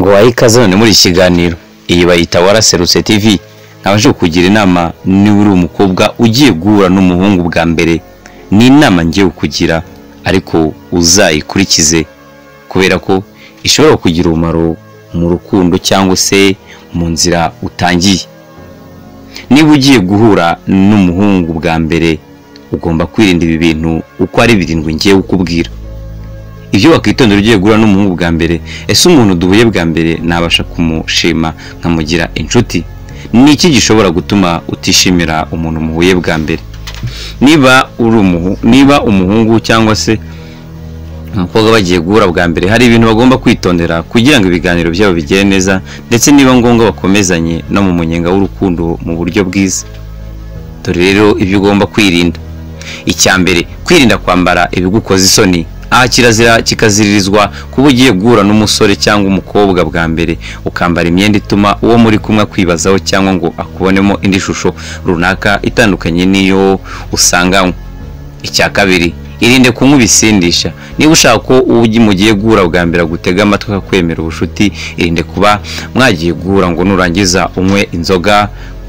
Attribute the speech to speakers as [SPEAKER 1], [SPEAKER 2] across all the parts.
[SPEAKER 1] ngo wahe ikaze none muri iki kiganiro. Iyi bayita waraserutse tv nabashe kukugira inama niba uri umukobwa ugiye guhura n'umuhungu bwa mbere ni inama ngiye kukugira ariko uzayikurikize. Kubera ko ishobora kugira umumaro mu rukundo cyangwa se mu nzira utangiye. Niba ugiye guhura n'umuhungu bwa mbere ugomba kwirinda ibi bintu uko ari birindwi ngiye kukubwira ibyo wakitondera ugiye guhura n'umuhungu bwa mbere. Ese umuntu duhuye bwa mbere nabasha kumushima nkamugira inshuti? Ni iki gishobora gutuma utishimira umuntu muhuye bwa mbere? Niba uri niba umuhungu cyangwa se umukobwa bagiye guhura bwa mbere hari ibintu bagomba kwitondera kugira ngo ibiganiro byabo bigere neza ndetse niba ngombwa bakomezanye no mu munyenga w'urukundo mu buryo bwiza. Dore rero ibyo ugomba kwirinda. Icya mbere kwirinda kwambara ibigukoza isoni. Aha kirazira kikaziririzwa kuba ugiye guhura n'umusore cyangwa umukobwa bwa mbere. Ukambara imyenda ituma uwo muri kumwe akwibazaho cyangwa ngo akubonemo indi shusho runaka itandukanye n'iyo usanganywe icya kabiri irinde kunywa ibisindisha. Niba ushaka ko uwo mugiye guhura bwa mbere agutega amatwi akakwemera ubucuti irinde kuba mwagiye guhura ngo nurangiza unywe inzoga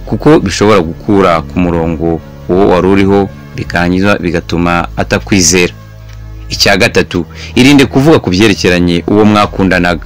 [SPEAKER 1] kuko bishobora gukura ku murongo uwo wari uriho bigatuma atakwizera. Icya gatatu irinde kuvuga ku byerekeranye uwo mwakundanaga.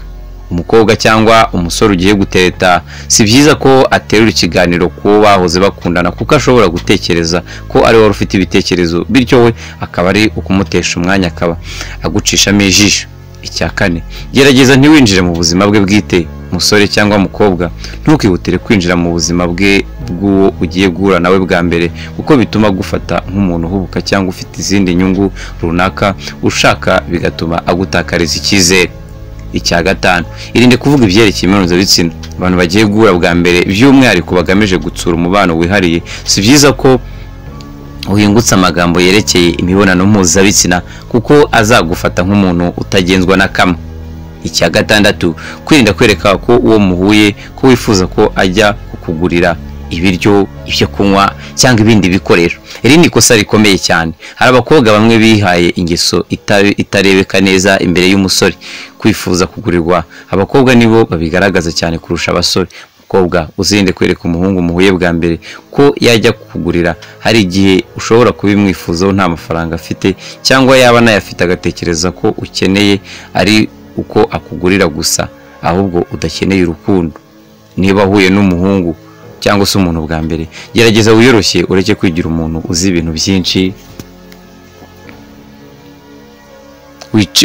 [SPEAKER 1] Umukobwa cyangwa umusore ugiye guteta si byiza ko aterura ikiganiro ku bahoze bakundana kuko ashobora gutekereza ko ari wari ufite ibitekerezo bityo we akaba ari ukumutesha umwanya akaba agucishamo ijisho. Icya kane gerageza ntiwinjire mu buzima bwe bwite musore cyangwa mukobwa ntukihutire kwinjira mu buzima bwe bw'uwo ugiye guhura nawe bwa mbere kuko bituma agufata nk'umuntu uhubuka cyangwa ufite izindi nyungu runaka ushaka bigatuma agutakariza icyizere. Icya gatanu irinde kuvuga ibyerekeye imibonano abantu bagiye guhura bwa mbere by'umwihariko bagamije gutsura umubano wihariye si byiza ko uhingutse amagambo yerekeye imibonano mpuzabitsina kuko azagufata nk'umuntu utagenzwa na kamwe. Icya gatandatu kwirinda kwereka ko uwo muhuye ko wifuza ko ajya kukugurira ibiryo ibyo kunywa cyangwa ibindi bikoresho. Iri ni ikosa rikomeye cyane. Hari abakobwa bamwe bihaye ingeso itarebeka neza imbere y'umusore kwifuza kugurirwa. Abakobwa nibo babigaragaza cyane kurusha abasore. Umukobwa uzirinde kwereka umuhungu muhuye bwa mbere ko yajya kukugurira. Hari igihe ushobora kubimwifuzaho nta mafaranga afite cyangwa yaba anayafite agatekereza ko ukeneye ari uko akugurira gusa ahubwo udakeneye urukundo. Niba ahuye n'umuhungu cyangwa se umuntu bwa mbere. Gerageza wiyoroshye ureke kwigira umuntu uzi ibintu byinshi.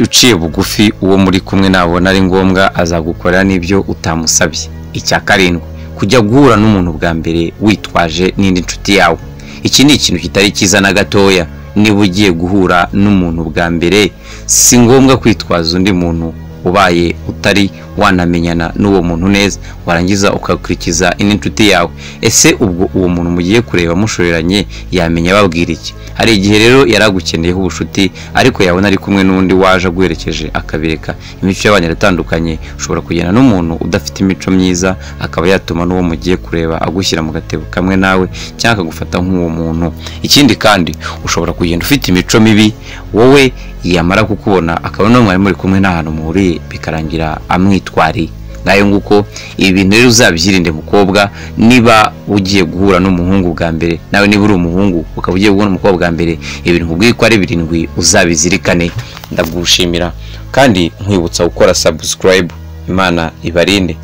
[SPEAKER 1] Uciye bugufi uwo muri kumwe nabona ari ngombwa azagukorera n'ibyo utamusabye. Icya karindwi kujya guhura n'umuntu bwa mbere witwaje n'indi nshuti yawe. Iki ni ikintu kitari cyiza na gatoya. Niba ugiye guhura n'umuntu bwa mbere si ngombwa kwitwaza undi muntu ubaye utari wanamenyana n'uwo muntu neza. Warangiza ukakurikiza indi nshuti yawe. Ese ubwo uwo muntu mugiye kureba mushoreranye yamenya ababwira iki? Hari igihe rero yari agukeneyeho ariko yabona ari kumwe n'undi waje aguherekeje akabireka imico y'abantu iratandukanye ushobora kugenda n'umuntu udafite imico myiza akaba yatuma n'uwo mugiye kureba agushyira mu gatebo kamwe nawe cyangwa akagufata nk'uwo muntu. Ikindi kandi ushobora kugenda ufite imico mibi wowe yamara kukubona akaba n'uwo mwari muri kumwe n'ahantu muhuriye. Bikarangira amwitwariye. Ngayo nguko ibi bintu rero uzabyirinde mukobwa? Niba ugiye guhura n'umuhungu bwa mbere nawe niba uri umuhungu ukaba ugiye guhura n'umukobwa bwa mbere ibintu nkubwiye ko ari birindwi uzabizirikane. Ndagushimira. Kandi nkwibutsa gukora subscribe. Imana ibarinde.